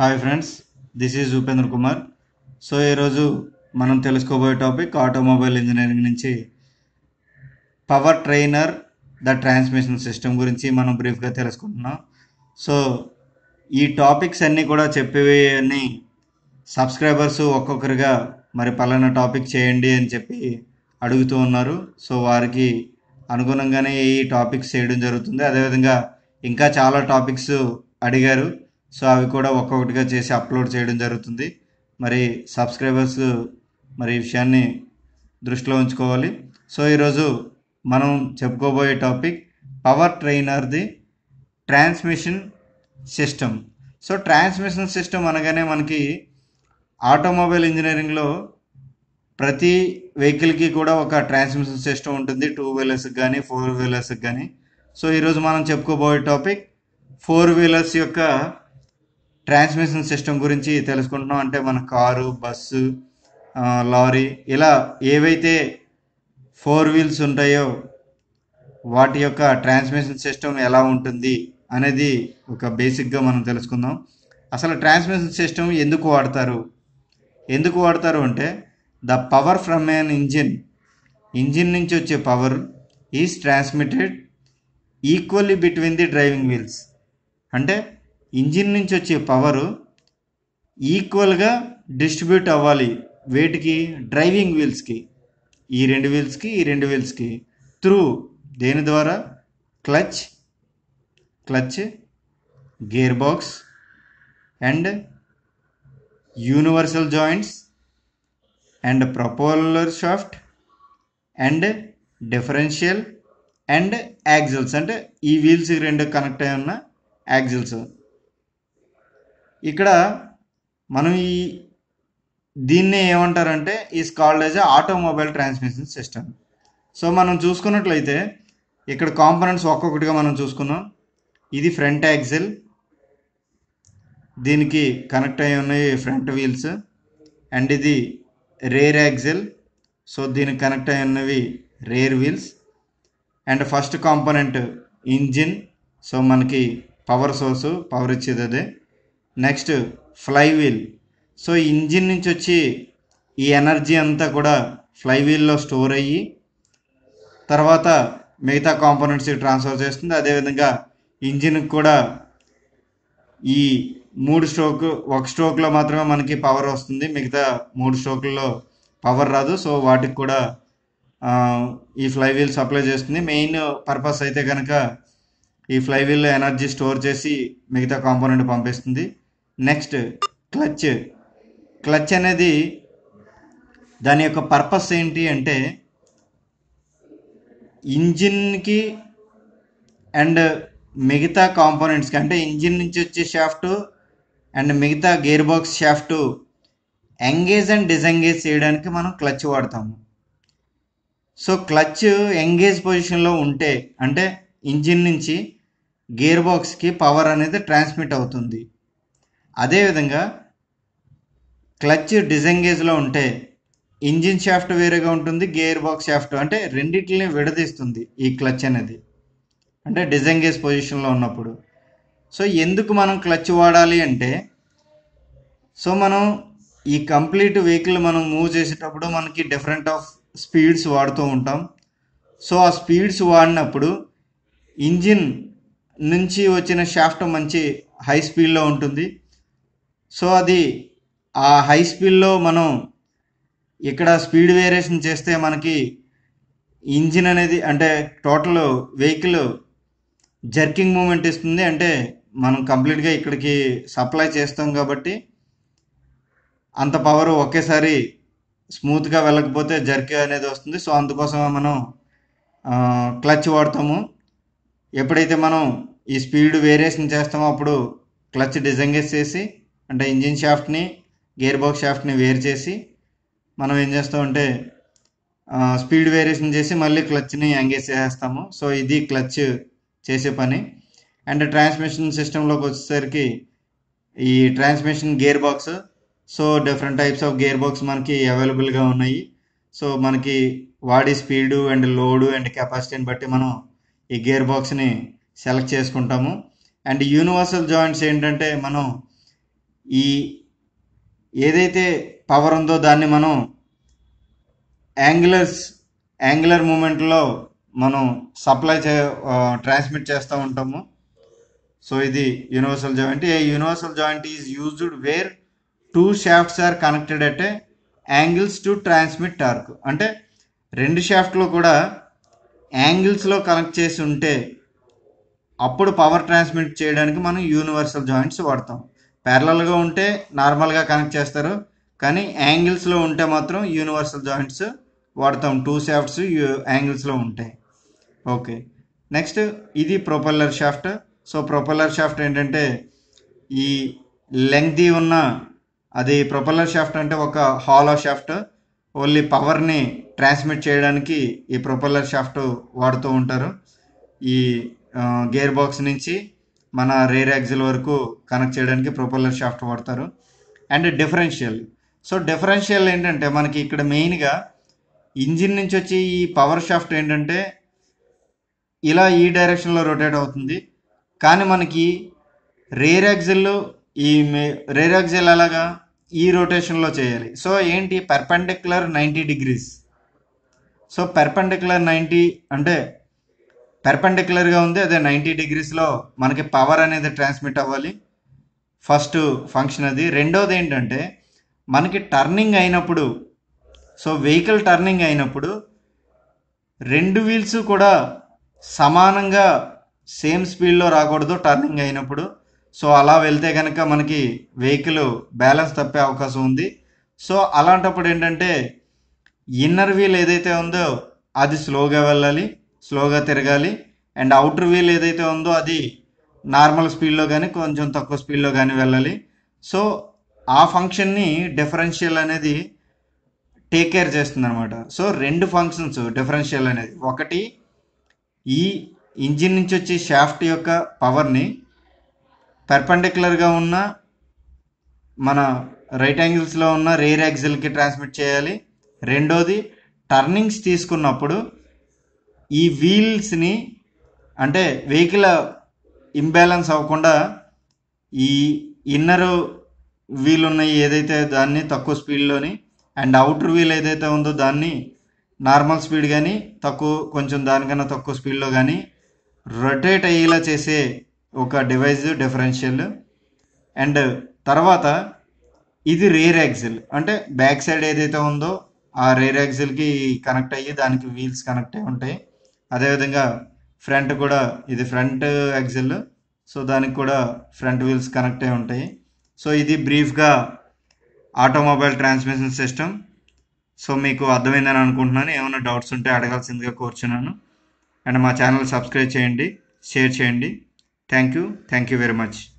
Hi friends this is Upendra Kumar so ఈరోజు మనం తెలుసుకోబోయే టాపిక్ ఆటోమొబైల్ ఇంజనీరింగ్ నుంచి. Power trainer the transmission system గురించి మనం బ్రీఫ్గా తెలుసుకుంటున్నాం. సో ఈ టాపిక్స్ అన్నీ కూడా చెప్పేవి అన్ని సబ్స్క్రైబర్స్ ఒక్కొక్కరిగా మరి పలానా టాపిక్ చేయండి అని చెప్పి అడుగుతూ ఉన్నారు. సో వారికి అనుగుణంగానే ఈ టాపిక్స్ చేయడం జరుగుతుంది. అదేవిధంగా ఇంకా చాలా టాపిక్స్ అడిగారు. సో అవి కూడా ఒక్కొక్కటిగా చేసి అప్లోడ్ చేయడం జరుగుతుంది. మరి సబ్స్క్రైబర్స్ మరి ఈ విషయాన్ని దృష్టిలో ఉంచుకోవాలి. సో ఈరోజు మనం చెప్పుకోబోయే topic power ట్రైనర్ది transmission system. So transmission system అనగానే మనకి ఆటోమొబైల్ ఇంజనీరింగ్లో ప్రతి వెహికల్కి కూడా ఒక ట్రాన్స్మిషన్ సిస్టమ్ ఉంటుంది. టూ వీలర్స్కి కానీ ఫోర్ వీలర్స్కి కానీ సో ఈరోజు మనం చెప్పుకోబోయే టాపిక్ ఫోర్ వీలర్స్ యొక్క ట్రాన్స్మిషన్ సిస్టమ్ గురించి తెలుసుకుంటున్నాం. అంటే మన కారు బస్సు లారీ ఇలా ఏవైతే ఫోర్ వీల్స్ ఉంటాయో వాటి యొక్క ట్రాన్స్మిషన్ సిస్టమ్ ఎలా ఉంటుంది అనేది ఒక బేసిక్గా మనం తెలుసుకుందాం. అసలు ట్రాన్స్మిషన్ సిస్టమ్ ఎందుకు వాడతారు? ఎందుకు వాడతారు అంటే the power from an engine. Engine నుంచి వచ్చే power is transmitted equally between the driving wheels. అంటే ఇంజిన్ నుంచి వచ్చే పవరు ఈక్వల్గా డిస్ట్రిబ్యూట్ అవ్వాలి. వేటికి? డ్రైవింగ్ వీల్స్కి ఈ రెండు వీల్స్కి ఈ రెండు వీల్స్కి త్రూ దేని ద్వారా? Clutch clutch gear box and universal joints and propeller shaft and differential and axles. అంటే ఈ వీల్స్ రెండు కనెక్ట్ అయి ఉన్న యాక్సిల్స్. ఇక్కడ మనం ఈ దీన్ని ఏమంటారంటే is called as automobile transmission system so మనం చూసుకున్నట్లయితే ఇక్కడ కాంపనెంట్స్ ఒక్కొక్కటిగా మనం చూసుకున్నాం. ఇది ఫ్రంట్ యాక్సిల్ దీనికి కనెక్ట్ అయి ఉన్నాయి ఫ్రంట్ వీల్స్ అండ్ ఇది రేర్ యాక్సిల్ సో దీనికి కనెక్ట్ అయి ఉన్నవి rear wheels and first component engine so మనకి పవర్ సోర్సు పవర్ ఇచ్చేది అదే. Next flywheel so engine నుంచి వచ్చి ఈ ఎనర్జీ అంతా కూడా ఫ్లై వీల్లో స్టోర్ అయ్యి తర్వాత మిగతా కాంపోనెంట్స్కి ట్రాన్స్ఫర్ చేస్తుంది. అదేవిధంగా ఇంజిన్కి కూడా ఈ మూడు స్ట్రోక్ ఒక స్ట్రోక్లో మాత్రమే మనకి పవర్ వస్తుంది. మిగతా మూడు స్ట్రోకుల్లో పవర్ రాదు. సో వాటికి కూడా ఈ ఫ్లై వీల్ సప్లై చేస్తుంది. మెయిన్ పర్పస్ అయితే కనుక ఈ ఫ్లై వీల్లో ఎనర్జీ స్టోర్ చేసి మిగతా కాంపోనెంట్ పంపిస్తుంది. Next clutch. క్లచ్ అనేది దాని యొక్క పర్పస్ ఏంటి అంటే ఇంజిన్కి అండ్ మిగతా కాంపోనెంట్స్కి అంటే ఇంజిన్ నుంచి వచ్చే షాఫ్ట్ అండ్ మిగతా gear box shaft engage and disengage చేయడానికి మనం క్లచ్ వాడతాము. సో క్లచ్ ఎంగేజ్ పొజిషన్లో ఉంటే అంటే ఇంజిన్ నుంచి గేర్ బాక్స్కి పవర్ అనేది ట్రాన్స్మిట్ అవుతుంది. అదేవిధంగా క్లచ్ డిజెంగేజ్లో ఉంటే ఇంజిన్ షాఫ్ట్ వేరేగా ఉంటుంది గేర్ బాక్స్ షాఫ్ట్ అంటే రెండింటిని విడదీస్తుంది ఈ క్లచ్ అనేది. అంటే డిజెంగేజ్ పొజిషన్లో ఉన్నప్పుడు. సో ఎందుకు మనం క్లచ్ వాడాలి అంటే సో మనం ఈ కంప్లీట్ వెహికల్ మనం మూవ్ చేసేటప్పుడు మనకి డిఫరెంట్ ఆఫ్ స్పీడ్స్ వాడుతూ ఉంటాం. సో ఆ స్పీడ్స్ వాడినప్పుడు ఇంజిన్ నుంచి వచ్చిన షాఫ్ట్ మంచి హై స్పీడ్లో ఉంటుంది. సో అది ఆ హై స్పీడ్లో మనం ఇక్కడ స్పీడ్ వేరియేషన్ చేస్తే మనకి ఇంజిన్ అనేది అంటే టోటల్ వెహికల్ జర్కింగ్ మూమెంట్ ఇస్తుంది. అంటే మనం కంప్లీట్గా ఇక్కడికి సప్లై చేస్తాం కాబట్టి అంత పవర్ ఒకేసారి స్మూత్గా వెళ్ళకపోతే జర్క్ అనేది వస్తుంది. సో అందుకోసం మనం క్లచ్ వాడతాము. ఎప్పుడైతే మనం ఈ స్పీడ్ వేరియేషన్ చేస్తామో అప్పుడు క్లచ్ డిజంగేజ్ చేసి అంటే ఇంజిన్ షాఫ్ట్ని గేర్ బాక్స్ షాఫ్ట్ని వేరు చేసి మనం ఏం చేస్తామంటే స్పీడ్ వేరియేషన్ చేసి మళ్ళీ క్లచ్ని ఎంగేజ్ చేసేస్తాము. సో ఇది క్లచ్ చేసే పని. అండ్ ట్రాన్స్మిషన్ సిస్టంలోకి వచ్చేసరికి ఈ transmission gear box so different types of gear box మనకి అవైలబుల్గా ఉన్నాయి. సో మనకి వాడి స్పీడు అండ్ లోడు అండ్ కెపాసిటీని బట్టి మనం ఈ గేర్ బాక్స్ని సెలెక్ట్ చేసుకుంటాము. అండ్ యూనివర్సల్ జాయింట్స్ ఏంటంటే మనం ఈ ఏదైతే పవర్ ఉందో దాన్ని మనం యాంగులర్స్ యాంగులర్ మూమెంట్లో మనం సప్లై చే ట్రాన్స్మిట్ చేస్తూ ఉంటాము. సో ఇది universal joint a universal joint is used where two shafts are connected at a angles to transmit torque అంటే రెండు షాఫ్ట్లో కూడా యాంగిల్స్లో కనెక్ట్ చేసి ఉంటే అప్పుడు పవర్ ట్రాన్స్మిట్ చేయడానికి మనం యూనివర్సల్ జాయింట్స్ వాడతాం. ప్యారలల్గా ఉంటే నార్మల్గా కనెక్ట్ చేస్తారు. కానీ యాంగిల్స్లో ఉంటే మాత్రం యూనివర్సల్ జాయింట్స్ వాడతాం. టూ షాఫ్ట్స్ యాంగిల్స్లో ఉంటాయి. ఓకే. నెక్స్ట్ ఇది propeller shaft so propeller shaft ఏంటంటే ఈ లెంగ్తీ ఉన్న అది ప్రొపెల్లర్ షాఫ్ట్ అంటే ఒక హాలో షాఫ్ట్ ఓన్లీ పవర్ని ట్రాన్స్మిట్ చేయడానికి ఈ ప్రొపెల్లర్ షాఫ్ట్ వాడుతూ ఉంటారు. ఈ గేర్ బాక్స్ నుంచి మన రేర్ యాక్సిల్ వరకు కనెక్ట్ చేయడానికి ప్రొపెల్లర్ షాఫ్ట్ వాడతారు. And differential. సో డిఫరెన్షియల్ ఏంటంటే మనకి ఇక్కడ మెయిన్గా ఇంజిన్ నుంచి వచ్చి ఈ పవర్ షాఫ్ట్ ఏంటంటే ఇలా ఈ డైరెక్షన్లో రొటేట్ అవుతుంది. కానీ మనకి రేర్ యాక్సిల్ ఈ రేర్ యాక్సిల్ అలాగా ఈ రొటేషన్లో చేయాలి. సో ఏంటి? Perpendicular ninety degrees. So perpendicular ninety అంటే పెర్పెండిక్యులర్గా ఉంది అదే నైంటీ డిగ్రీస్లో మనకి పవర్ అనేది ట్రాన్స్మిట్ అవ్వాలి. ఫస్ట్ ఫంక్షన్ అది. రెండోది ఏంటంటే మనకి టర్నింగ్ అయినప్పుడు సో వెహికల్ టర్నింగ్ అయినప్పుడు రెండు వీల్స్ కూడా సమానంగా సేమ్ స్పీడ్లో రాకూడదు టర్నింగ్ అయినప్పుడు. సో అలా వెళ్తే కనుక మనకి వెహికల్ బ్యాలెన్స్ తప్పే అవకాశం ఉంది. సో అలాంటప్పుడు ఏంటంటే ఇన్నర్ వీల్ ఏదైతే ఉందో అది స్లోగా వెళ్ళాలి. స్లోగా తిరగాలి. అండ్ అవుటర్ వీల్ ఏదైతే ఉందో అది నార్మల్ స్పీడ్లో కానీ కొంచెం తక్కువ స్పీడ్లో కానీ వెళ్ళాలి. సో ఆ ఫంక్షన్ని డిఫరెన్షియల్ అనేది టేక్ కేర్ చేస్తుంది అనమాట సో రెండు ఫంక్షన్స్ డిఫరెన్షియల్ అనేది. ఒకటి ఈ ఇంజిన్ నుంచి వచ్చే షాఫ్ట్ యొక్క పవర్ని పర్పెండిక్యులర్గా ఉన్న మన రైట్ యాంగిల్స్లో ఉన్న రేర్ యాక్సిల్కి ట్రాన్స్మిట్ చేయాలి. రెండోది టర్నింగ్స్ తీసుకున్నప్పుడు ఈ వీల్స్ని అంటే వెహికల్ ఇంబ్యాలెన్స్ అవ్వకుండా ఈ ఇన్నర్ వీల్ ఉన్నాయి ఏదైతే దాన్ని తక్కువ స్పీడ్లోని అండ్ అవుటర్ వీల్ ఏదైతే ఉందో దాన్ని నార్మల్ స్పీడ్ కానీ తక్కువ కొంచెం దానికన్నా తక్కువ స్పీడ్లో కానీ రొటేట్ అయ్యేలా చేసే ఒక డివైస్ డిఫరెన్షియల్ అండ్ తర్వాత ఇది రేర్ యాక్సిల్ అంటే బ్యాక్ సైడ్ ఏదైతే ఉందో ఆ రేర్ యాక్సిల్కి కనెక్ట్ అయ్యి దానికి వీల్స్ కనెక్ట్ అయి ఉంటాయి. అదేవిధంగా ఫ్రంట్ కూడా ఇది ఫ్రంట్ యాక్సిల్ సో దానికి కూడా ఫ్రంట్ వీల్స్ కనెక్ట్ అయి ఉంటాయి. సో ఇది బ్రీఫ్గా ఆటోమొబైల్ ట్రాన్స్మిషన్ సిస్టమ్. సో మీకు అర్థమైందని అనుకుంటున్నాను. ఏమైనా డౌట్స్ ఉంటే అడగాల్సిందిగా కోరుచున్నాను. అండ్ మా ఛానల్ సబ్స్క్రైబ్ చేయండి షేర్ చేయండి. Thank you thank you very much